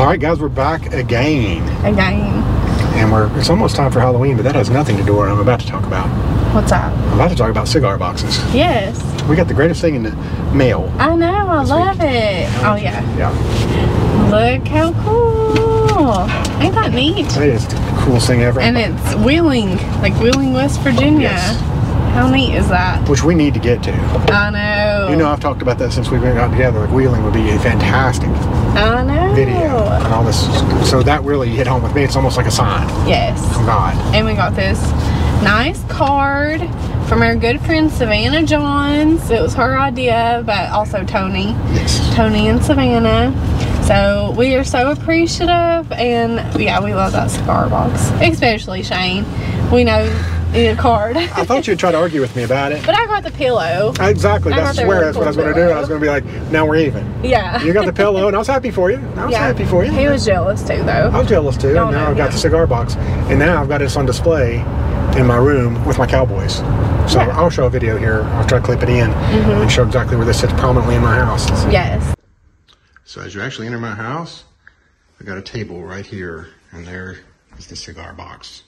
All right, guys, we're back again, Again. and we're it's almost time for Halloween, but that has nothing to do with what I'm about to talk about. What's up? I'm about to talk about cigar boxes. Yes. We got the greatest thing in the mail. I know. I love week. it. Oh, yeah. Yeah, Look how cool. Ain't that neat? that is the coolest thing ever. And it's Wheeling, like Wheeling, West Virginia. Yes. How neat is that? which we need to get to. I know. You know, I've talked about that since we've been out together. Like wheeling would be a fantastic I know. video and all this. So that really hit home with me. It's almost like a sign Yes. from God. And we got this nice card from our good friend Savannah Johns. It was her idea, but also Tony. Yes. Tony and Savannah. So we are so appreciative and yeah, we love that cigar box. Especially Shane. We know you need a card. I thought you'd try to argue with me about it. but I got the pillow. Exactly. I That's where were that's what I was going to do. I was going to be like, now we're even. Yeah. You got the pillow, and I was happy for you. I was yeah. happy for you. He was jealous too though. I was jealous too. Y'all And now know I've got him. the cigar box, and now I've got this on display in my room with my Cowboys. So Yeah. I'll show a video here. I'll try to clip it in mm-hmm. and show exactly where this sits prominently in my house. Yes. So as you actually enter my house, I got a table right here, and there is the cigar box.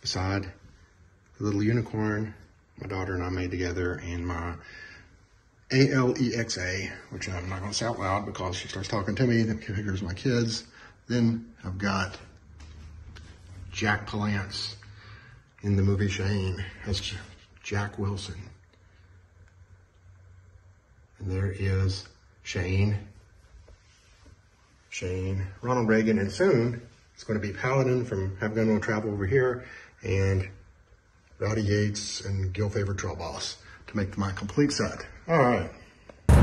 Beside the little unicorn my daughter and I made together, and my ALEXA, which I'm not going to say out loud because she starts talking to me, then figures my kids. Then I've got Jack Palance in the movie Shane as Jack Wilson. And there is Shane Shane, Ronald Reagan, and soon it's going to be Paladin from Have Gun Will Travel over here, and Rowdy Yates and Gil Favor Trail Boss to make my complete set. All right.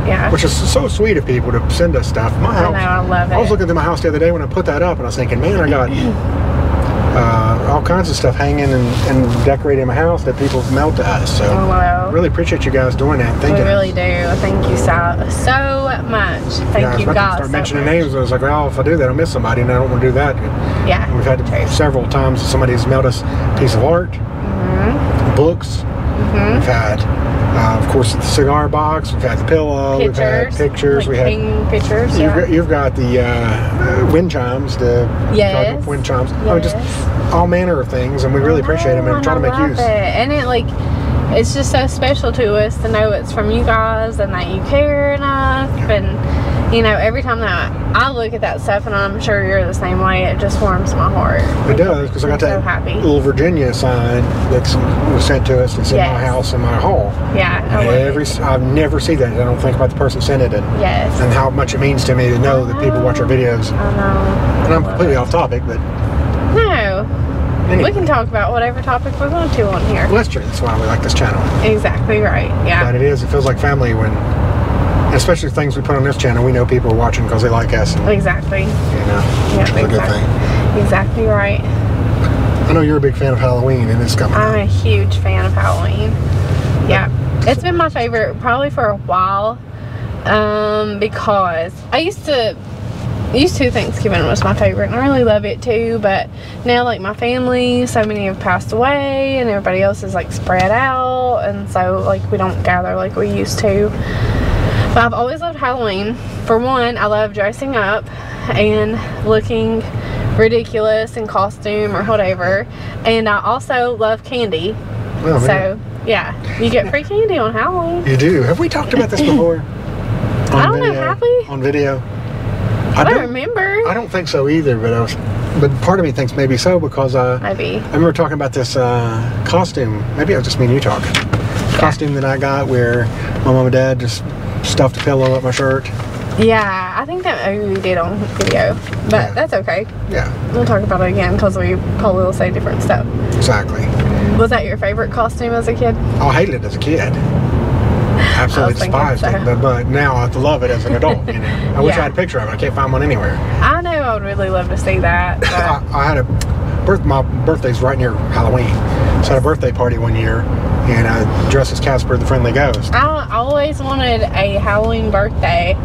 Yeah. Which is so sweet of people to send us stuff. My house. know, I love it. I was looking at my house the other day when I put that up, and I was thinking, man, I got uh, all kinds of stuff hanging and, and decorating my house that people mailed to us. So Oh, wow. really appreciate you guys doing that. we Thank you. really do. Thank you so so much. Thank yeah, I you to guys. start so mentioning much. names. I was like, well, if I do that, I'll miss somebody, and I don't want to do that. Yeah. We've had True. several times somebody's mailed us a piece of art, Books. We've had, uh, of course, the cigar box. We've had the pillow. We've had Pictures. pictures. Like we had pictures. You've, Yeah. got, you've got the uh, wind chimes, the Yes. wind chimes. Oh, just all manner of things, and we really appreciate them and try to make use. It. And it like it's just so special to us to know it's from you guys and that you care enough and you know every time that I look at that stuff and I'm sure you're the same way it just warms my heart. It does because I got so that happy. little Virginia sign that was sent to us. It's in my house in my hall. Yeah, No every I've never seen that. I don't think about the person sent it and, Yes. and how much it means to me to know that people watch our videos. I know. And I'm completely off topic, but No. anyway, We can talk about whatever topic we want to on here. well, that's true. That's why we like this channel. Exactly right. Yeah. But Yeah. it is. It feels like family when, especially things we put on this channel. We know people are watching because they like us. And, Exactly. you know, is a good exactly. thing. Exactly right. I know you're a big fan of Halloween, and it's coming. I'm a huge fan of Halloween. Yeah. It's been my favorite probably for a while. Um, because I used to used to Thanksgiving was my favorite and I really love it too, but now like my family, so many have passed away and everybody else is like spread out and so like we don't gather like we used to. But I've always loved Halloween. For one, I love dressing up and looking ridiculous in costume or whatever. And I also love candy. Oh. So, yeah, you get free candy on Halloween. You do. Have we talked about this before? I don't know, have we? On video. I don't remember. I don't think so either, but I was, but part of me thinks maybe so because uh, Maybe. I remember talking about this uh, costume. Maybe it was just me and you talking. Costume that I got where my mom and dad just stuffed a pillow up my shirt. Yeah, I think that we did on video. But Yeah. that's okay. Yeah, We'll talk about it again because we probably will say different stuff. exactly. Was that your favorite costume as a kid? Oh, I hated it as a kid. Absolutely despised it, but, but now I love it as an adult. You know? I wish I had a picture of it. I can't find one anywhere. I I would really love to see that. I, I had a birth. My birthday's right near Halloween, so I had a birthday party one year, and I dressed as Casper the Friendly Ghost. I always wanted a Halloween birthday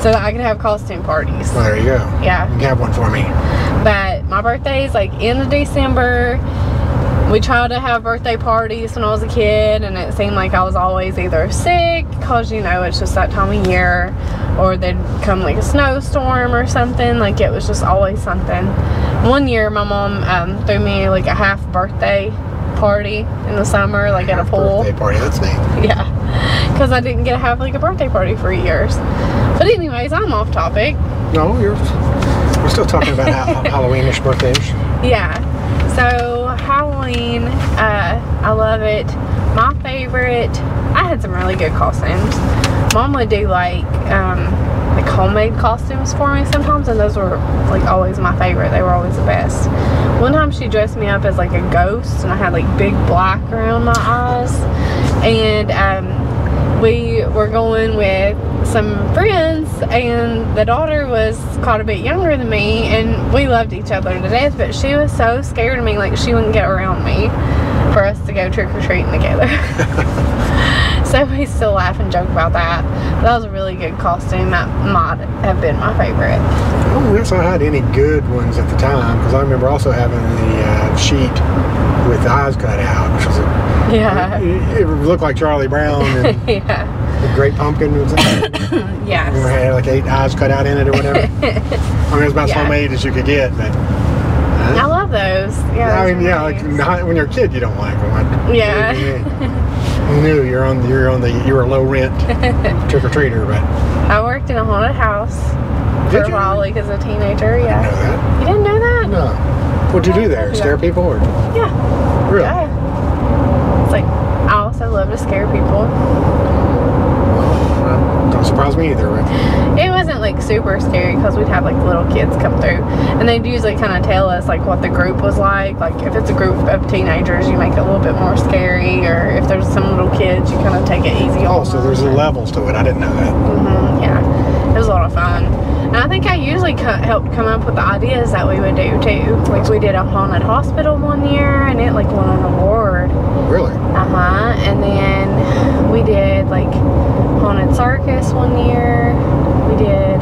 so that I could have costume parties. Well, there you go. Yeah. You can have one for me. But my birthday is like end of December. We tried to have birthday parties when I was a kid, and it seemed like I was always either sick, because you know it's just that time of year, or there'd come like a snowstorm or something. Like it was just always something. One year, my mom um, threw me like a half birthday party in the summer, like at a pool. Birthday party. That's neat. Yeah, because I didn't get to have like a birthday party for years. But anyways, I'm off topic. No, you're. We're still talking about Halloweenish birthdays. Yeah. So Uh, I love it. My favorite. I had some really good costumes. Mom would do like um, like homemade costumes for me sometimes, and those were like always my favorite. They were always the best. One time she dressed me up as like a ghost, and I had like big black around my eyes, and um, we were going with some friends and the daughter was quite a bit younger than me and we loved each other to death but she was so scared of me like she wouldn't get around me for us to go trick-or-treating together. So we still laugh and joke about that. That was a really good costume. That might have been my favorite. I don't if I had any good ones at the time because I remember also having the uh, sheet with the eyes cut out, which was a, yeah it, it looked like Charlie Brown and yeah the Great Pumpkin. Was Remember yes had like eight eyes cut out in it or whatever. I mean, it was about as Yeah. homemade as you could get, but. I love those yeah I mean, yeah, like not, when you're a kid, you don't like them. I, Yeah. You knew you're on the, you're on the you're a low rent trick or treater, but I worked in a haunted house for Did a while like as a teenager didn't yeah you didn't know that No. What'd you do there? Scare people or yeah really? Yeah. It's like I also love to scare people. Well, don't surprise me either. But It wasn't like super scary because we'd have like little kids come through, and they'd usually kind of tell us like what the group was like. Like if it's a group of teenagers, you make it a little bit more scary, or if there's some little kids, you kind of take it easy. oh, so there's levels to it. I didn't know that. Mhm, yeah, it was a lot of fun. And I think I usually co- helped come up with the ideas that we would do too. Like we did a haunted hospital one year, and it like won an award. Really? Uh huh. And then we did like haunted circus one year. We did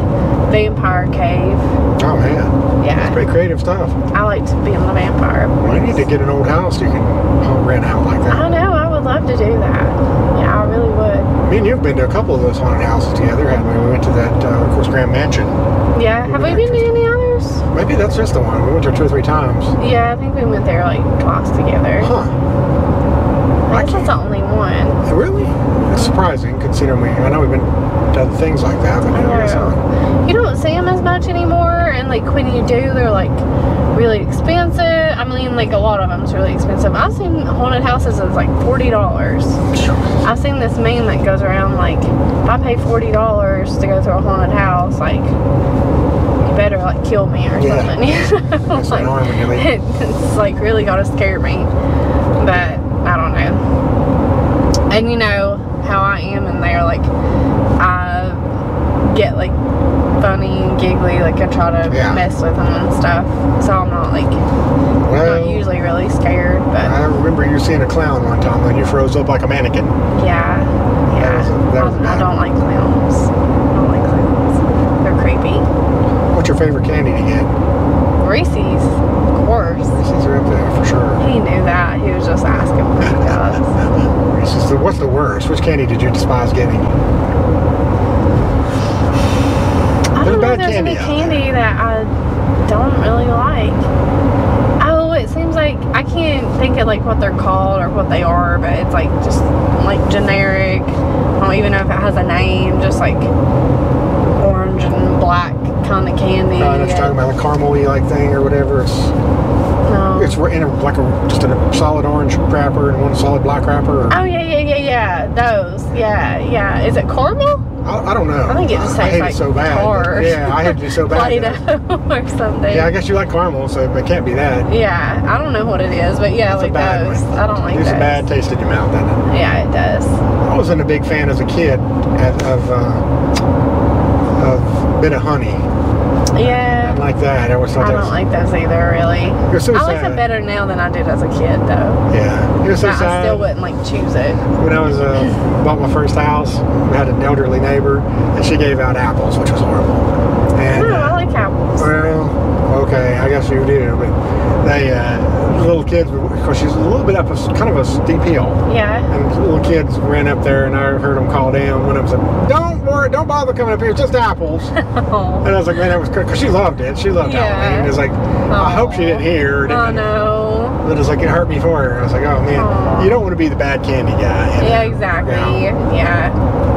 vampire cave. Oh man, Yeah, It's pretty creative stuff. I liked being the vampire. Well, you need to get an old house you can rent out like that. I know. I would love to do that. Yeah, I really would. Me and you've been to a couple of those haunted houses together, haven't we? We went to that, uh, of course, Grand Mansion. Yeah. Have we been to any others? Maybe that's just the one. We went there two or three times. Yeah, I think we went there like twice together. Huh? I guess that's the only one. Really? It's surprising considering we. I know we've been done things like that, but I that's not- You don't see them as much anymore, and like when you do, they're like really expensive. I mean, like a lot of them's really expensive. I've seen haunted houses as like forty dollars. I've seen this meme that goes around like, if I pay forty dollars to go through a haunted house, like better like kill me or Yeah. something. That's like, an arm and you leave. it's like really gotta scare me. But I don't know. And you know how I am in there, like I get like funny and giggly, like I try to Yeah. mess with them and stuff. So I'm not like not usually really scared, but I remember you seeing a clown one time and you froze up like a mannequin. yeah, yeah. was a- that was I, I don't like clowns. I don't like clowns. They're creepy. What's your favorite candy to get? Reese's, of course. Reese's are up there for sure. He knew that. He was just asking what he does. Reese's. The, what's the worst? Which candy did you despise getting? I There's don't know there's candy any candy that I don't really like. Oh, it seems like I can't think of like what they're called or what they are, but it's like just like generic. I don't even know if it has a name. Just like orange and black kind of candy. I know what you're talking about the caramel y like thing or whatever. It's No. it's in a, like a just a solid orange wrapper and one solid black wrapper. Or, Oh yeah, yeah, yeah, yeah. Those. Yeah, yeah. Is it caramel? I, I don't know. I think it just I tastes hate like it so bad. tar. Yeah, I hate it so bad. Play-Doh or something. Yeah, I guess you like caramel, so it can't be that. Yeah, I don't know what it is, but yeah, a like bad those. one. I don't like It's those. a bad taste in your mouth, doesn't it? Yeah, it does. I wasn't a big fan as a kid of of, uh, of Bit-O-Honey. I Yeah, like that. I always I don't like those either, really. You're so I like sad. them better now than I did as a kid, though. Yeah, was so But I sad. still wouldn't like choose it. When I was uh, bought my first house, we had an elderly neighbor, and she gave out apples, which was horrible. And No, I uh, like apples. well, okay, I guess you do, but they uh, little kids, because she's a little bit up a kind of a steep hill. Yeah. And little kids ran up there, and I heard them call down. One of them said, "Don't worry, don't bother coming up here. Just apples." Oh. And I was like, "Man, that was good," because she loved it. She loved Yeah. Halloween. It's like, I hope she didn't hear. Oh Didn't, no. But it's like it hurt me for her. I was like, "Oh man, Aw. you don't want to be the bad candy guy." Yeah, know? exactly. You know? Yeah.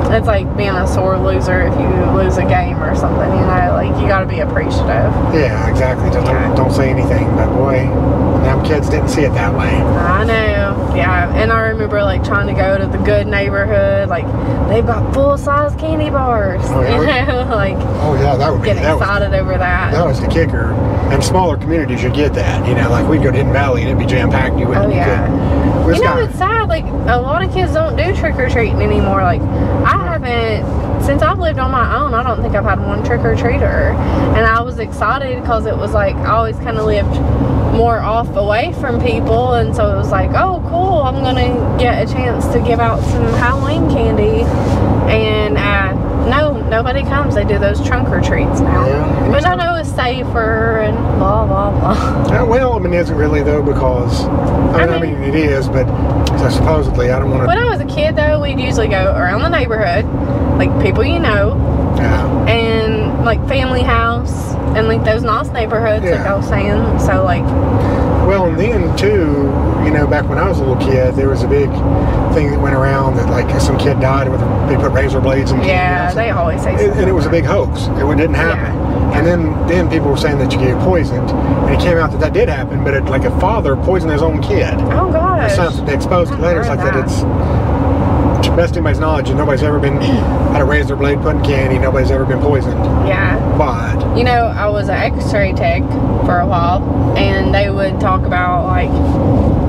It's like being a sore loser if you lose a game or something, you know, like you gotta be appreciative. Yeah, exactly. Just Yeah. don't, don't say anything. But boy, them kids didn't see it that way. I know. Yeah. And I remember like trying to go to the good neighborhood, like they've got full size candy bars. Oh, yeah? You know, like Oh yeah, that would be getting that was excited over that. that was the kicker. And smaller communities, you get that. You know, like we'd go to Hidden Valley and it'd be jam packed. You wouldn't. Oh, yeah. You, You know, it's sad. Like a lot of kids don't do trick or treating anymore. Like I haven't since I've lived on my own. I don't think I've had one trick or treater, and I was excited because it was like I always kind of lived more off away from people, and so it was like, oh, cool. I'm gonna get a chance to give out some Halloween candy, and no, nobody comes. They do those trunk or treats now, Yeah. which I know is safer and blah blah blah. Uh, well, I mean, is it really though? Because I mean, I mean, mean- it is, but so supposedly I don't want to. When. I was a kid, though, we'd usually go around the neighborhood, like people you know, Yeah. and like family house, and like those nice neighborhoods, like Yeah. I was saying. So like, Well, and then too, you know, back when I was a little kid, there was a big thing that went around that like some kid died with they put razor blades in. yeah, they always say and, and it was a big hoax. It didn't happen. Yeah. And then then people were saying that you get poisoned, and it came out that that did happen. But it, like a father poisoned his own kid. Oh gosh. Exposed to I've later. It's heard like that. that. It's to best anybody's knowledge, and nobody's ever been had a razor blade put in candy. Nobody's ever been poisoned. Yeah. But You know, I was an X-ray tech for a while, and they would talk about like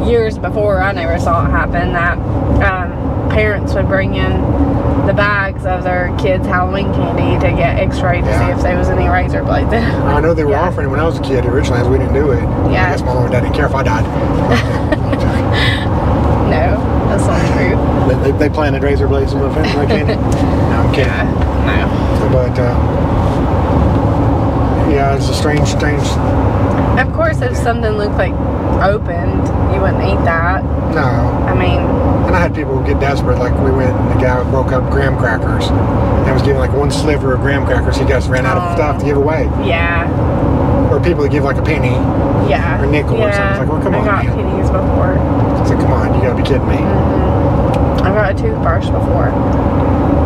years before I never saw it happen that um, parents would bring in the bags of their kids' Halloween candy to get X-rayed to see if there was any razor blades. I know they were Yeah. offering it when I was a kid. Originally, as we didn't do it. Yeah. I guess my mom and dad didn't care if I died. No, that's not true. They, they, planted razor blades in my family my candy. No, I'm kidding. Yeah, But uh, yeah, it's a strange, strange. Of course, if something looked like opened, you wouldn't eat that. No. I mean, And I had people get desperate. Like we went, and the guy broke up graham crackers, and was giving like one sliver of graham crackers. He just ran out of stuff to give away. yeah, Or people that give like a penny. yeah. Or nickel or something. It's like, well, come I on, got man. pennies before. It's like, come on, you gotta be kidding me. hmm I got a toothbrush before.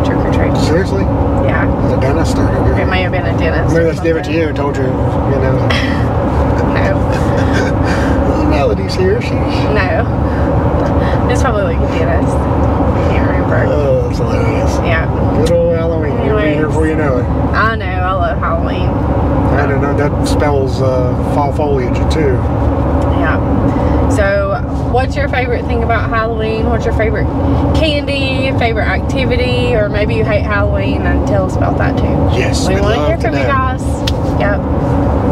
Trick or treat. Seriously? Yeah. It dentist or? It may have been a dentist. Maybe that's different to you. and Told you, you know. No. "Oh, Melody's here. She's. No. It's probably like a dentist. Can't remember. Oh, that's hilarious. Yeah. Good old Halloween. You'll be here before you know it. I know. I love Halloween. I don't know. That spells uh, fall foliage too. Yeah. So, what's your favorite thing about Halloween? What's your favorite candy, favorite activity, or maybe you hate Halloween? And tell us about that too. Yes. We want to hear from you guys. Yep.